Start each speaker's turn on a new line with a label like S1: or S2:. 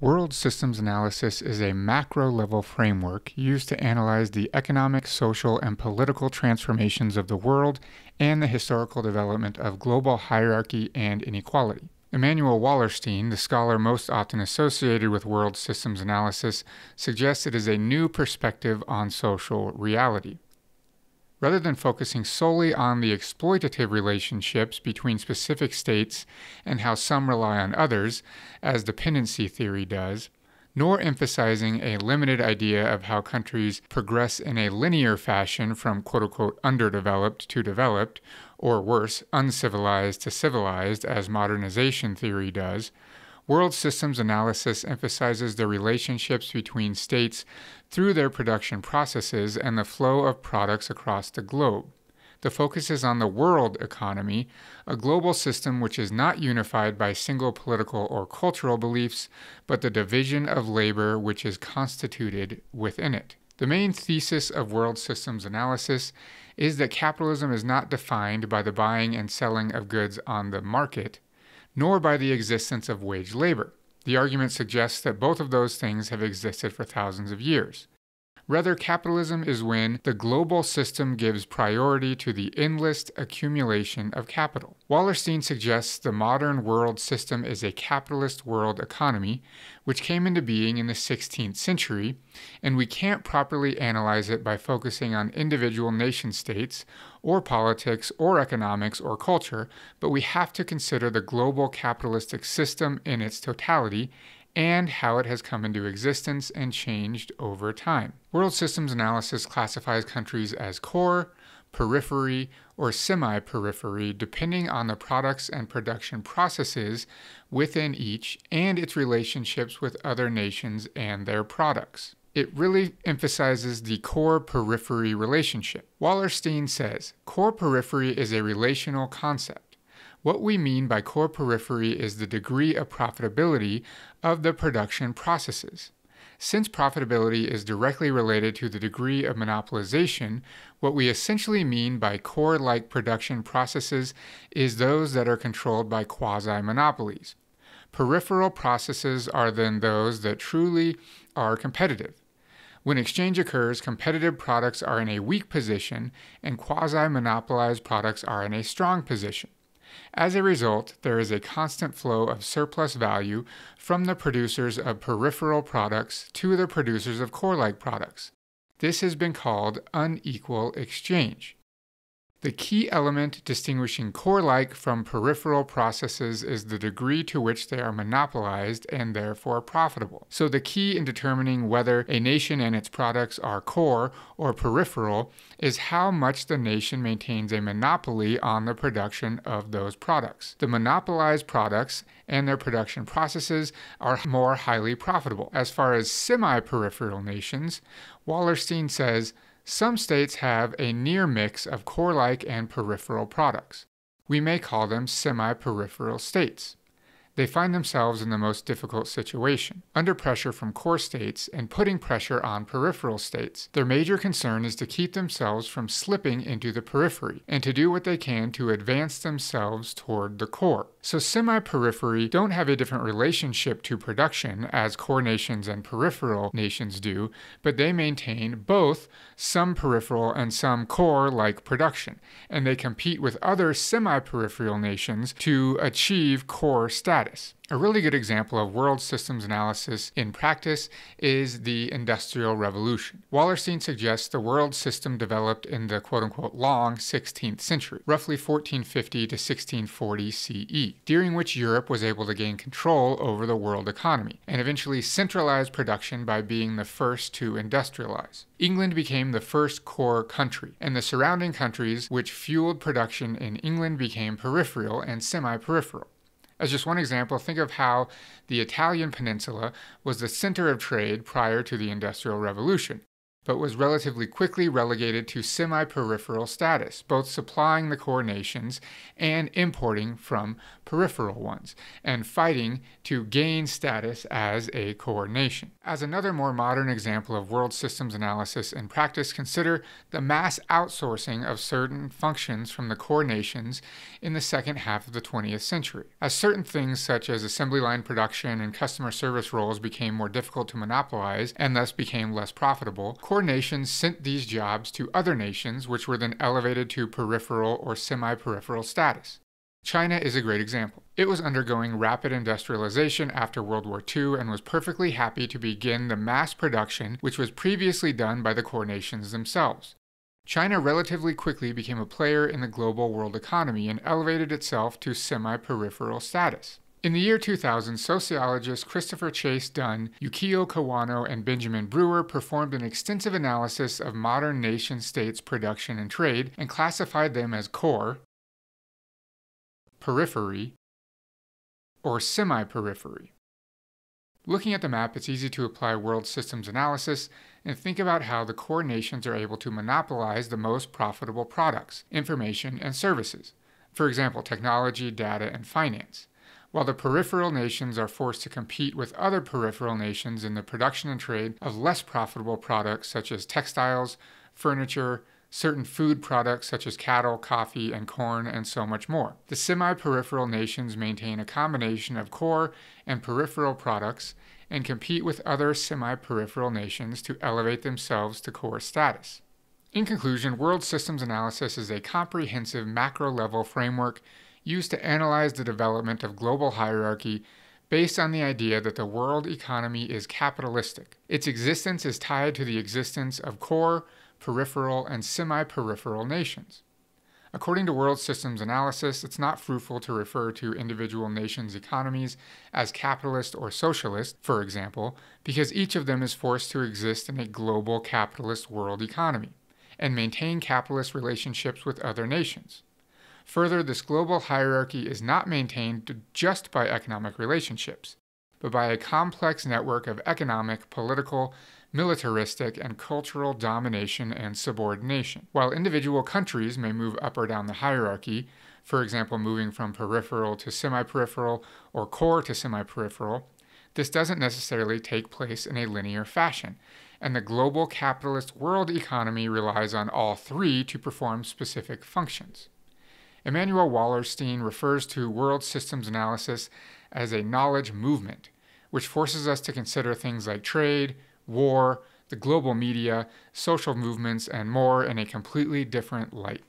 S1: World systems analysis is a macro level framework used to analyze the economic, social, and political transformations of the world and the historical development of global hierarchy and inequality. Immanuel Wallerstein, the scholar most often associated with world systems analysis, suggests it is a new perspective on social reality. Rather than focusing solely on the exploitative relationships between specific states and how some rely on others, as dependency theory does, nor emphasizing a limited idea of how countries progress in a linear fashion from quote unquote underdeveloped to developed, or worse, uncivilized to civilized, as modernization theory does, World systems analysis emphasizes the relationships between states through their production processes and the flow of products across the globe. The focus is on the world economy, a global system which is not unified by single political or cultural beliefs, but the division of labor which is constituted within it. The main thesis of world systems analysis is that capitalism is not defined by the buying and selling of goods on the market, nor by the existence of wage labor. The argument suggests that both of those things have existed for thousands of years. Rather, capitalism is when the global system gives priority to the endless accumulation of capital. Wallerstein suggests the modern world system is a capitalist world economy, which came into being in the 16th century, and we can't properly analyze it by focusing on individual nation states, or politics, or economics, or culture, but we have to consider the global capitalistic system in its totality and how it has come into existence and changed over time. World systems analysis classifies countries as core, periphery, or semi periphery, depending on the products and production processes within each and its relationships with other nations and their products. It really emphasizes the core periphery relationship. Wallerstein says core periphery is a relational concept. What we mean by core periphery is the degree of profitability of the production processes. Since profitability is directly related to the degree of monopolization, what we essentially mean by core like production processes is those that are controlled by quasi monopolies. Peripheral processes are then those that truly are competitive. When exchange occurs, competitive products are in a weak position and quasi monopolized products are in a strong position. As a result, there is a constant flow of surplus value from the producers of peripheral products to the producers of core like products. This has been called unequal exchange. The key element distinguishing core like from peripheral processes is the degree to which they are monopolized and therefore profitable. So, the key in determining whether a nation and its products are core or peripheral is how much the nation maintains a monopoly on the production of those products. The monopolized products and their production processes are more highly profitable. As far as semi peripheral nations, Wallerstein says some states have a near mix of core like and peripheral products. We may call them semi peripheral states they find themselves in the most difficult situation, under pressure from core states and putting pressure on peripheral states. Their major concern is to keep themselves from slipping into the periphery and to do what they can to advance themselves toward the core. So, semi periphery don't have a different relationship to production as core nations and peripheral nations do, but they maintain both some peripheral and some core like production, and they compete with other semi peripheral nations to achieve core status. A really good example of world systems analysis in practice is the Industrial Revolution. Wallerstein suggests the world system developed in the quote unquote long 16th century, roughly 1450 to 1640 CE, during which Europe was able to gain control over the world economy and eventually centralize production by being the first to industrialize. England became the first core country, and the surrounding countries which fueled production in England became peripheral and semi peripheral. As just one example, think of how the Italian peninsula was the center of trade prior to the Industrial Revolution. But was relatively quickly relegated to semi peripheral status, both supplying the core nations and importing from peripheral ones, and fighting to gain status as a core nation. As another more modern example of world systems analysis in practice, consider the mass outsourcing of certain functions from the core nations in the second half of the 20th century. As certain things such as assembly line production and customer service roles became more difficult to monopolize and thus became less profitable, core nations sent these jobs to other nations, which were then elevated to peripheral or semi peripheral status. China is a great example. It was undergoing rapid industrialization after World War II and was perfectly happy to begin the mass production which was previously done by the core nations themselves. China relatively quickly became a player in the global world economy and elevated itself to semi peripheral status. In the year 2000, sociologists Christopher Chase Dunn, Yukio Kawano, and Benjamin Brewer performed an extensive analysis of modern nation states' production and trade and classified them as core, periphery, or semi periphery. Looking at the map, it's easy to apply world systems analysis and think about how the core nations are able to monopolize the most profitable products, information, and services. For example, technology, data, and finance. While the peripheral nations are forced to compete with other peripheral nations in the production and trade of less profitable products such as textiles, furniture, certain food products such as cattle, coffee, and corn, and so much more. The semi peripheral nations maintain a combination of core and peripheral products and compete with other semi peripheral nations to elevate themselves to core status. In conclusion, world systems analysis is a comprehensive macro level framework used to analyze the development of global hierarchy based on the idea that the world economy is capitalistic. Its existence is tied to the existence of core, peripheral, and semi peripheral nations. According to World Systems Analysis, it's not fruitful to refer to individual nations' economies as capitalist or socialist, for example, because each of them is forced to exist in a global capitalist world economy and maintain capitalist relationships with other nations. Further, this global hierarchy is not maintained just by economic relationships, but by a complex network of economic, political, militaristic, and cultural domination and subordination. While individual countries may move up or down the hierarchy, for example, moving from peripheral to semi peripheral or core to semi peripheral, this doesn't necessarily take place in a linear fashion, and the global capitalist world economy relies on all three to perform specific functions. Immanuel Wallerstein refers to world systems analysis as a knowledge movement, which forces us to consider things like trade, war, the global media, social movements, and more in a completely different light.